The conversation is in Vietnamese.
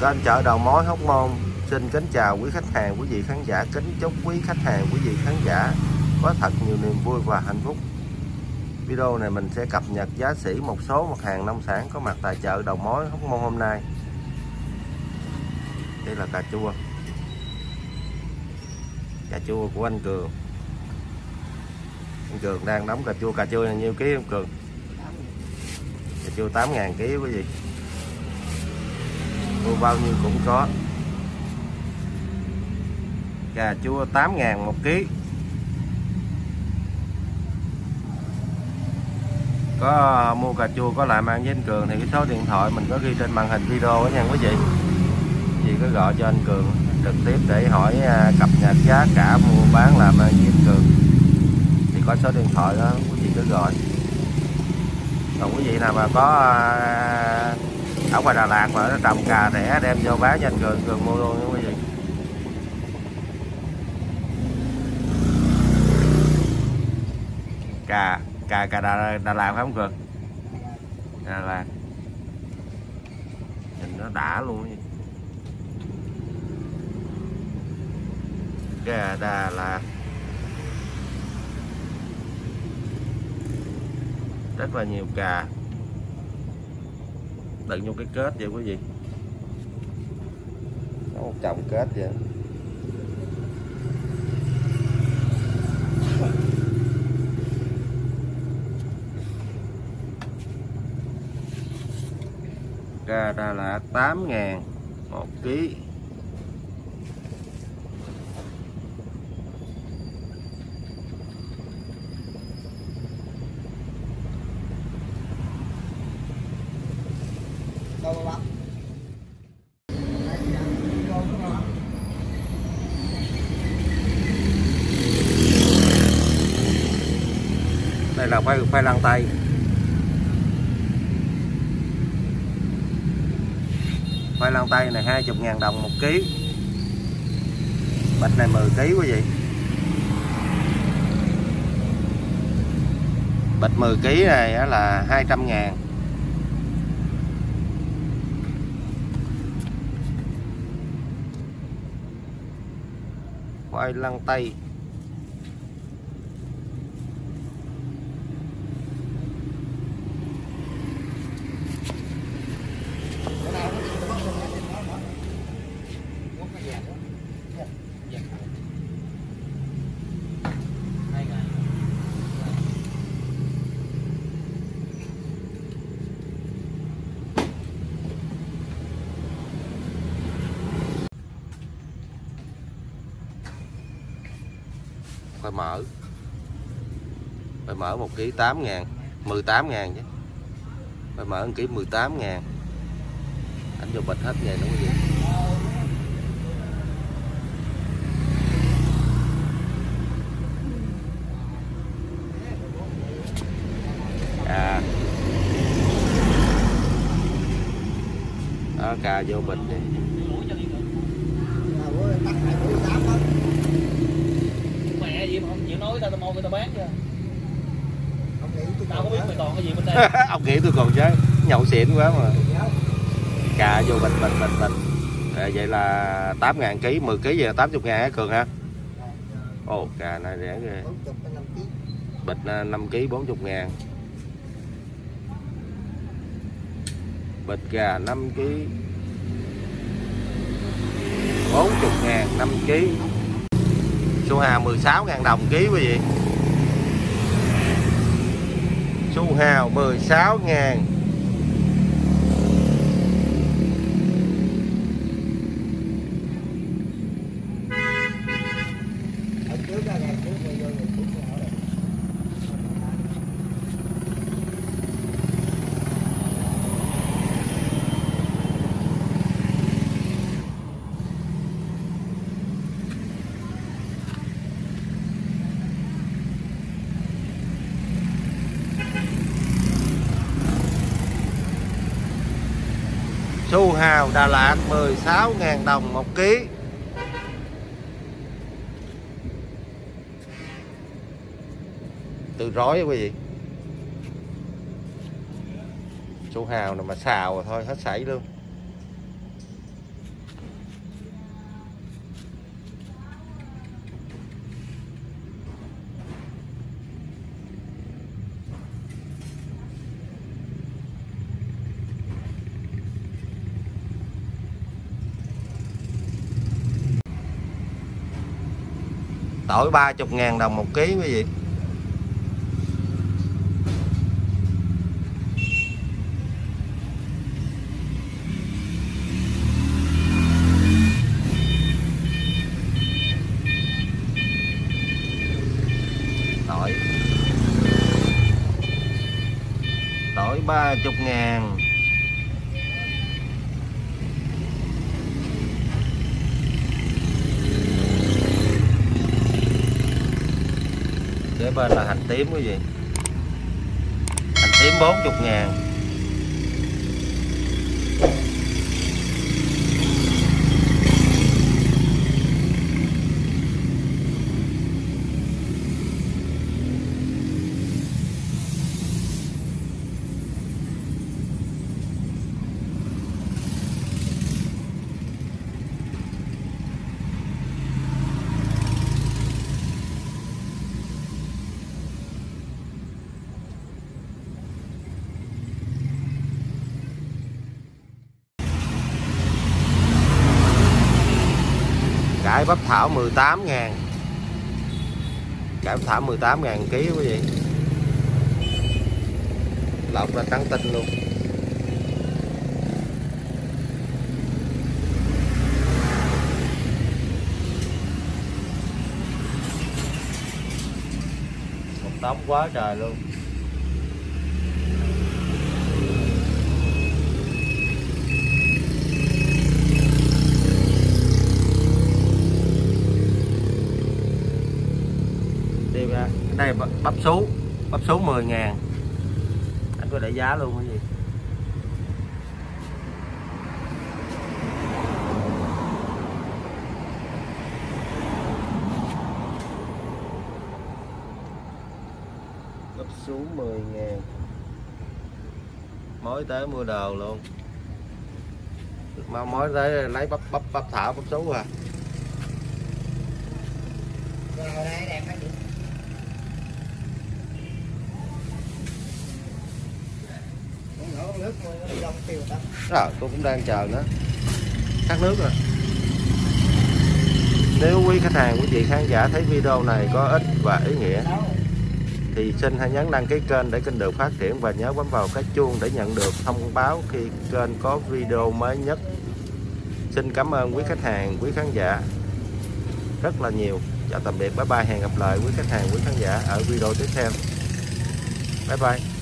kênh chợ đầu mối Hóc Môn xin kính chào quý khách hàng, quý vị khán giả, kính chúc quý khách hàng, quý vị khán giả có thật nhiều niềm vui và hạnh phúc. Video này mình sẽ cập nhật giá sỉ một số mặt hàng nông sản có mặt tại chợ đầu mối Hóc Môn hôm nay. Đây là cà chua. Cà chua của anh Cường. Anh Cường đang đóng cà chua, cà chua là nhiêu ký không Cường? Cà chua 8 ngàn ký quý vị mua bao nhiêu cũng có. Cà chua 8 ngàn một ký. Có, mua cà chua có lại mang với anh Cường thì cái số điện thoại mình có ghi trên màn hình video đó nha quý vị. Chị cứ gọi cho anh Cường trực tiếp để hỏi à, cập nhật giá cả mua bán làm với anh Cường. Thì có số điện thoại đó, quý vị cứ gọi. Còn quý vị nào mà có à, ở ngoài Đà Lạt mà nó trồng cà rẻ đem vô bán cho anh Cường Cường mua luôn nha quý vị cà cà cà Đà, Đà Lạt phải không Cường? Đà Lạt. Nhìn nó đã luôn vậy. cà Đà Lạt. Rất là nhiều cà đựng vô cái kết vậy quý vị. Có một chồng kết vậy. Đà Lạt 8 ngàn một ký đây là khoai khoai lang tây khoai lang tây này 20 ngàn đồng một ký. Bịch này 10 ký quý vị bịch 10 ký này là 200 ngàn. Khoai lang tây cái nào nó cũng có lên nó mở muốn cái dẹp đó dẹp dẹp hai ngàn khoai mỡ khoai mỡ 1 kg 8 ngàn 18 ngàn chứ. Khoai mỡ 1 kg 18 ngàn. Anh vô bịch hết vậy đúng không vậy à đó, cà vô bịch đi. Nói tao tao mua người ta bán tôi tao có biết mày còn cái gì bên đây. Ông nghĩ tôi còn chứ. Nhậu xịn quá mà. Cà vô bịch bịch bịch bịch. À, vậy là 8 ngàn ký 10 ký vậy là 80 ngàn hả Cường ha? Ồ cà này rẻ ghê. Bịch 5 ký 40 ngàn. Bịch gà 5 ký 40 ngàn 5 ký su hào 16 ngàn đồng ký quý vị. Su hào 16 ngàn ở trước ra ngày trước rồi vô rồi trước rồi ở đây su hào, Đà Lạt 16 ngàn đồng một ký. Từ rối quý vị su hào này mà xào rồi thôi, hết sảy luôn. Tỏi 30 ngàn đồng một ký quý vị. Tỏi. Tỏi 30 ngàn. Kế bên là hành tím quý vị hành tím 40 ngàn. Cải bắp thảo 18 ngàn. Cải bắp thảo 18 ngàn ký quý vị. Lọc ra trắng tinh luôn. Một đống quá trời luôn đi ra đây, bắp số bắp số 10 ngàn. Anh có để giá luôn cái gì? Bắp số 10 ngàn. Mới tới mua đồ luôn. Mà mới tới lấy bắp bắp bắp thảo, bắp sú à. Rồi, đây, đẹp anh chị. Con đổ con nước mua nó đi đông tiêu ta rồi tôi cũng đang chờ nữa. Khát nước rồi. Nếu quý khách hàng, quý vị khán giả thấy video này có ích và ý nghĩa, thì xin hãy nhấn đăng ký kênh để kênh được phát triển và nhớ bấm vào cái chuông để nhận được thông báo khi kênh có video mới nhất. Xin cảm ơn quý khách hàng, quý khán giả rất là nhiều. Chào tạm biệt. Bye bye. Hẹn gặp lại quý khách hàng, quý khán giả ở video tiếp theo. Bye bye.